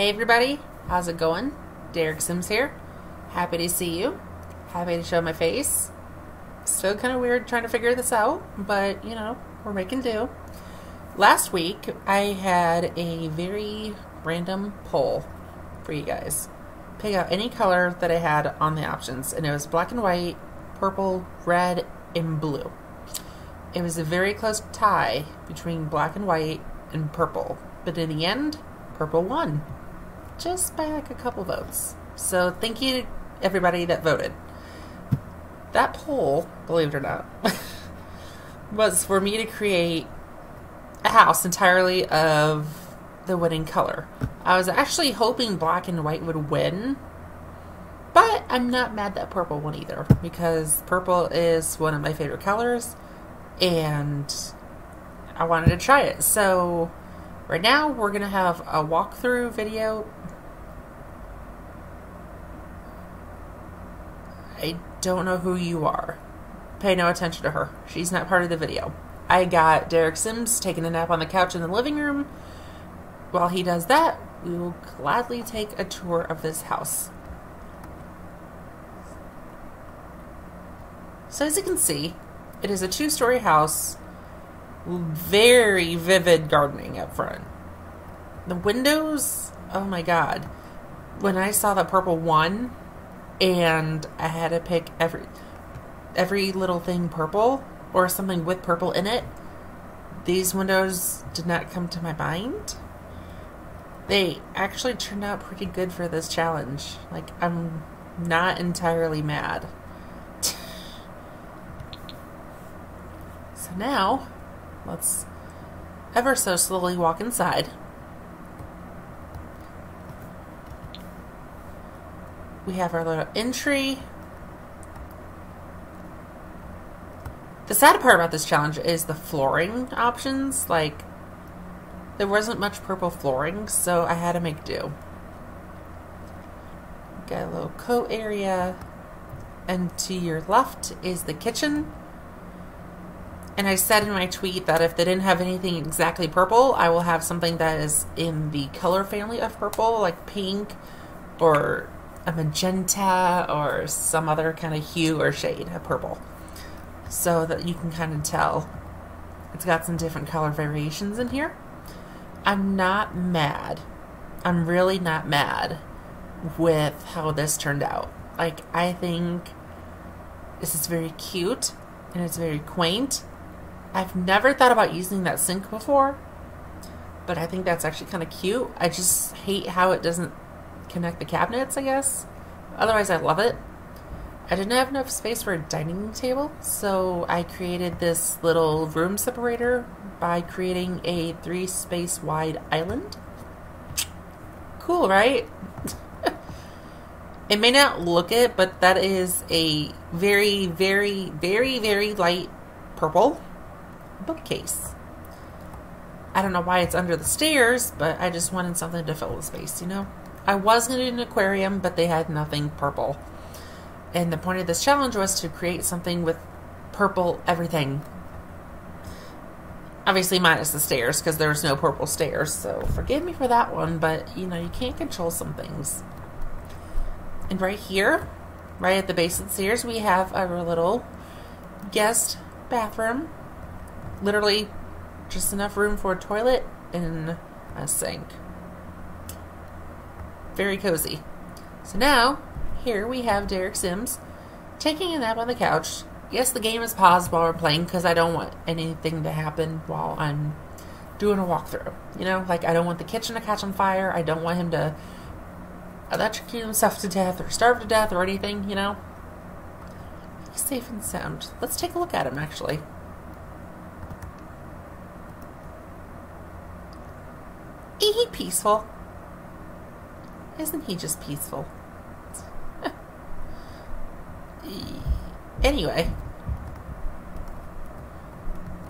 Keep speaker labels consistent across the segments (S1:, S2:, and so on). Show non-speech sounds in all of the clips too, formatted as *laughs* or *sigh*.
S1: Hey everybody, how's it going? Derek Sims here. Happy to see you. Happy to show my face. Still kind of weird trying to figure this out, but you know, we're making do. Last week, I had a very random poll for you guys. Pick out any color that I had on the options, and it was black and white, purple, red, and blue. It was a very close tie between black and white and purple, but in the end, purple won. Just by like a couple votes. So thank you everybody that voted. That poll, believe it or not, *laughs* was for me to create a house entirely of the winning color. I was actually hoping black and white would win, but I'm not mad that purple won either because purple is one of my favorite colors and I wanted to try it. So right now we're going to have a walkthrough video. I don't know who you are. Pay no attention to her. She's not part of the video. I got Derek Sims taking a nap on the couch in the living room. While he does that, we will gladly take a tour of this house. So as you can see, it is a two-story house, very vivid gardening up front. The windows, oh my god. When I saw the purple one and I had to pick every every little thing purple or something with purple in it, these windows did not come to my mind. They actually turned out pretty good for this challenge. Like I'm not entirely mad. So now, let's ever so slowly walk inside. We have our little entry. The sad part about this challenge is the flooring options. Like, there wasn't much purple flooring, so I had to make do. Got a little coat area. And to your left is the kitchen. And I said in my tweet that if they didn't have anything exactly purple, I will have something that is in the color family of purple, like pink or a magenta or some other kind of hue or shade of purple. So that you can kind of tell it's got some different color variations in here. I'm not mad. I'm really not mad with how this turned out. Like, I think this is very cute and it's very quaint I've never thought about using that sink before, but I think that's actually kind of cute. I just hate how it doesn't connect the cabinets, I guess. Otherwise, I love it. I didn't have enough space for a dining table, so I created this little room separator by creating a three space wide island. Cool, right? *laughs* it may not look it, but that is a very, very, very, very light purple bookcase. I don't know why it's under the stairs, but I just wanted something to fill the space, you know? I was going to do an aquarium, but they had nothing purple. And the point of this challenge was to create something with purple everything. Obviously, minus the stairs, because there's no purple stairs, so forgive me for that one, but you know, you can't control some things. And right here, right at the base of the stairs, we have our little guest bathroom literally just enough room for a toilet and a sink. Very cozy. So now, here we have Derek Sims taking a nap on the couch. Yes, the game is paused while we're playing because I don't want anything to happen while I'm doing a walkthrough. You know, like I don't want the kitchen to catch on fire. I don't want him to electrocute himself to death or starve to death or anything, you know. He's safe and sound. Let's take a look at him, actually. He peaceful? Isn't he just peaceful? *laughs* anyway.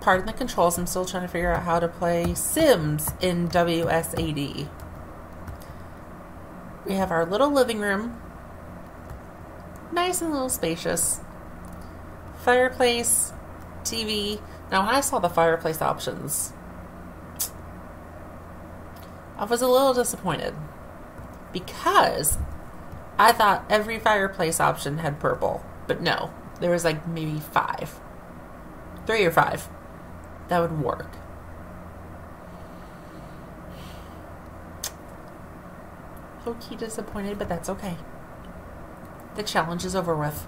S1: Pardon the controls, I'm still trying to figure out how to play Sims in WSAD. We have our little living room. Nice and little spacious. Fireplace, TV. Now, when I saw the fireplace options, I was a little disappointed. Because I thought every fireplace option had purple, but no, there was like maybe five, three or five that would work. Low key disappointed, but that's okay. The challenge is over with,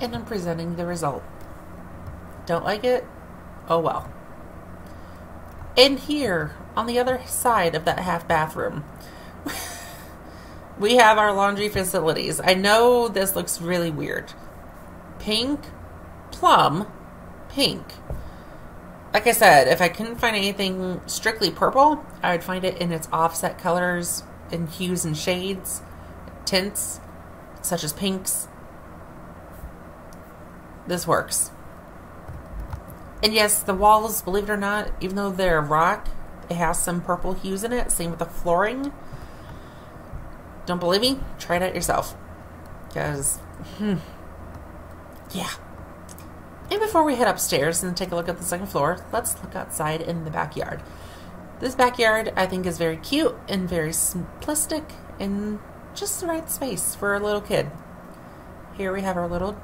S1: and I'm presenting the result. Don't like it? Oh well. In here, on the other side of that half bathroom, we have our laundry facilities. I know this looks really weird. Pink, plum, pink. Like I said, if I couldn't find anything strictly purple, I would find it in its offset colors and hues and shades, tints, such as pinks. This works. And yes, the walls, believe it or not, even though they're rock, it has some purple hues in it. Same with the flooring. Don't believe me? Try it out yourself. Because, hmm, yeah. And before we head upstairs and take a look at the second floor, let's look outside in the backyard. This backyard, I think, is very cute and very simplistic and just the right space for a little kid. Here we have our little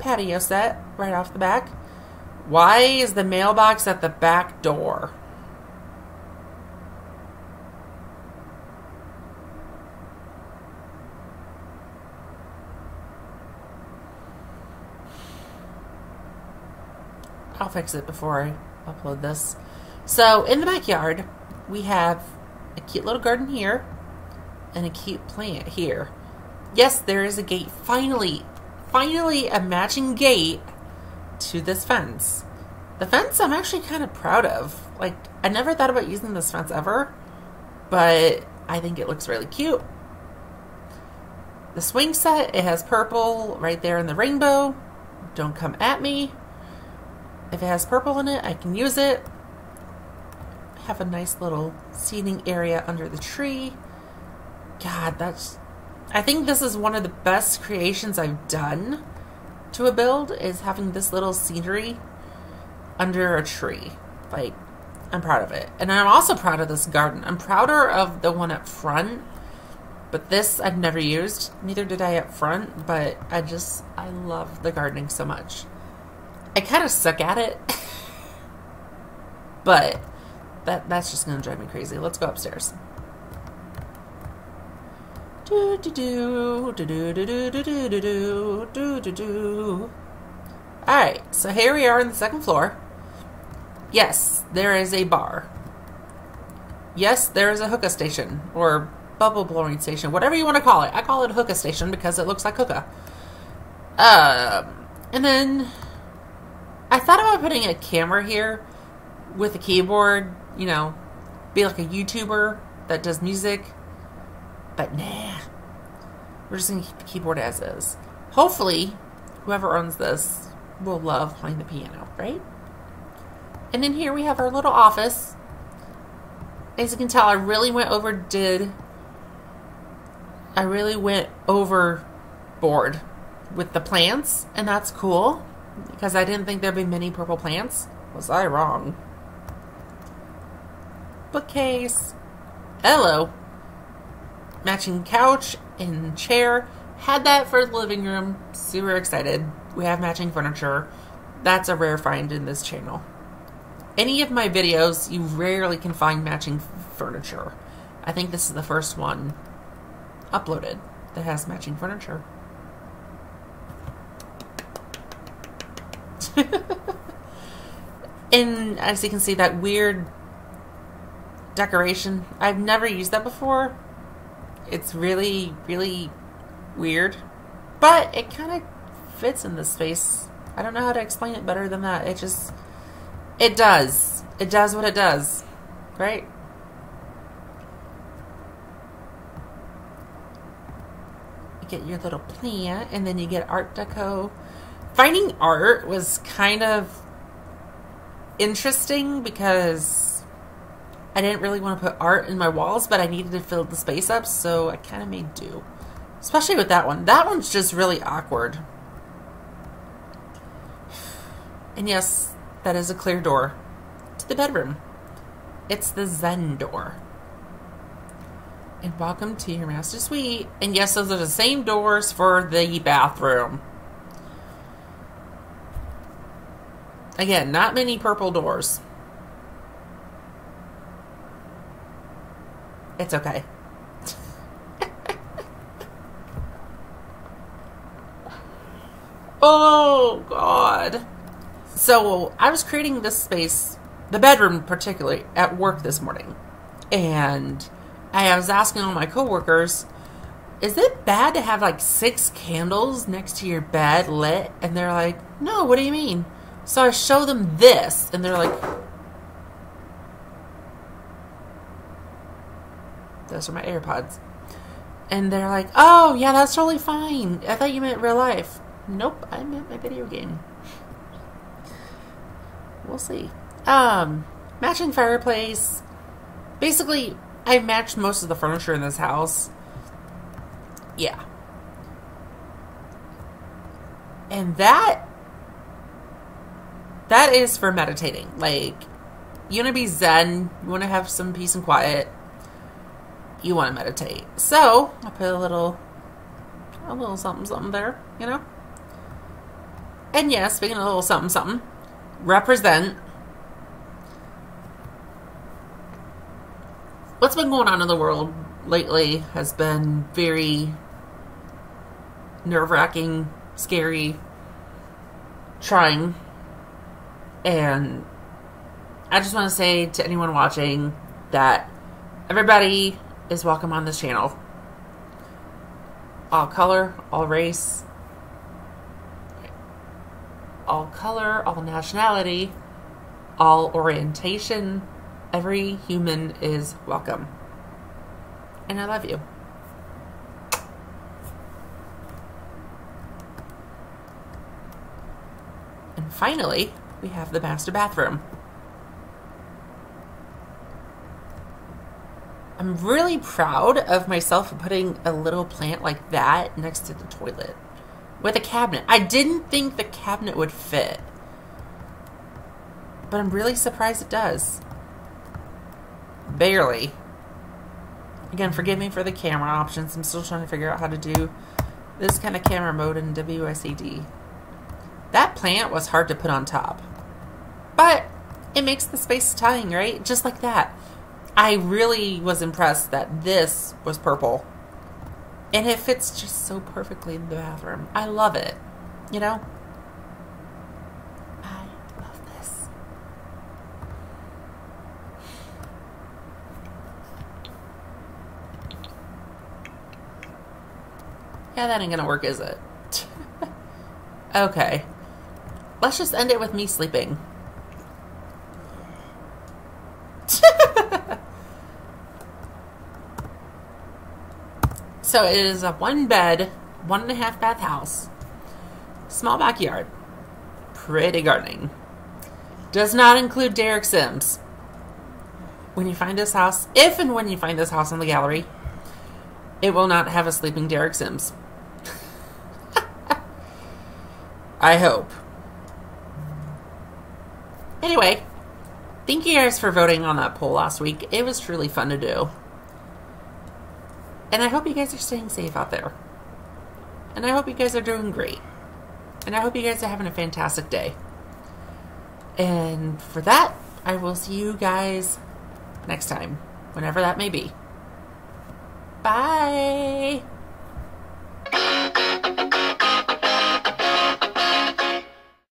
S1: patio set right off the back. Why is the mailbox at the back door? I'll fix it before I upload this. So, in the backyard, we have a cute little garden here and a cute plant here. Yes, there is a gate. Finally, finally a matching gate to this fence. The fence I'm actually kind of proud of. Like, I never thought about using this fence ever, but I think it looks really cute. The swing set, it has purple right there in the rainbow. Don't come at me. If it has purple in it, I can use it. Have a nice little seating area under the tree. God, that's. I think this is one of the best creations I've done to a build is having this little scenery under a tree. Like, I'm proud of it. And I'm also proud of this garden. I'm prouder of the one up front, but this I've never used. Neither did I up front, but I just, I love the gardening so much. I kind of suck at it, but that that's just going to drive me crazy. Let's go upstairs. Do do do do do do do do do do do do do. All right, so here we are on the second floor. Yes, there is a bar. Yes, there is a hookah station or bubble blowing station, whatever you want to call it. I call it hookah station because it looks like hookah. Um, and then I thought about putting a camera here with a keyboard, you know, be like a YouTuber that does music. But nah. We're just to keep the keyboard as is. Hopefully, whoever owns this will love playing the piano, right? And then here we have our little office. As you can tell, I really went over did I really went overboard with the plants, and that's cool because I didn't think there'd be many purple plants. Was I wrong? Bookcase. Hello. Matching couch and chair. Had that for the living room. Super excited. We have matching furniture. That's a rare find in this channel. Any of my videos, you rarely can find matching furniture. I think this is the first one uploaded that has matching furniture. *laughs* and as you can see, that weird decoration, I've never used that before. It's really, really weird. But it kind of fits in this space. I don't know how to explain it better than that. It just, it does. It does what it does. Right? You get your little plant, and then you get Art Deco finding art was kind of interesting because I didn't really want to put art in my walls, but I needed to fill the space up, so I kind of made do. Especially with that one. That one's just really awkward. And yes, that is a clear door to the bedroom. It's the Zen door. and welcome to your master suite. And yes, those are the same doors for the bathroom. Again, not many purple doors. It's okay. *laughs* oh, God. So, I was creating this space, the bedroom particularly, at work this morning. And I was asking all my coworkers, is it bad to have like six candles next to your bed lit? And they're like, no, what do you mean? So I show them this, and they're like, those are my AirPods. And they're like, oh, yeah, that's totally fine. I thought you meant real life. Nope, I meant my video game. We'll see. Um, matching fireplace. Basically, I've matched most of the furniture in this house. Yeah. And that that is for meditating. Like you want to be zen, you want to have some peace and quiet. You want to meditate. So, I put a little a little something something there, you know? And yes, speaking of a little something something, represent what's been going on in the world lately has been very nerve wracking, scary, trying. And I just want to say to anyone watching that everybody is welcome on this channel. All color, all race, all color, all nationality, all orientation. Every human is welcome. And I love you. And finally, we have the master bathroom. I'm really proud of myself for putting a little plant like that next to the toilet with a cabinet. I didn't think the cabinet would fit, but I'm really surprised it does. Barely. Again, forgive me for the camera options. I'm still trying to figure out how to do this kind of camera mode in WSAD. That plant was hard to put on top. But it makes the space stunning, right? Just like that. I really was impressed that this was purple. And it fits just so perfectly in the bathroom. I love it. You know? I love this. Yeah, that ain't gonna work, is it? *laughs* okay. Let's just end it with me sleeping. *laughs* so it is a one bed, one and a half bath house, small backyard, pretty gardening. Does not include Derek Sims. When you find this house, if and when you find this house in the gallery, it will not have a sleeping Derek Sims. *laughs* I hope. Anyway, thank you guys for voting on that poll last week. It was truly fun to do. And I hope you guys are staying safe out there. And I hope you guys are doing great. And I hope you guys are having a fantastic day. And for that, I will see you guys next time, whenever that may be. Bye.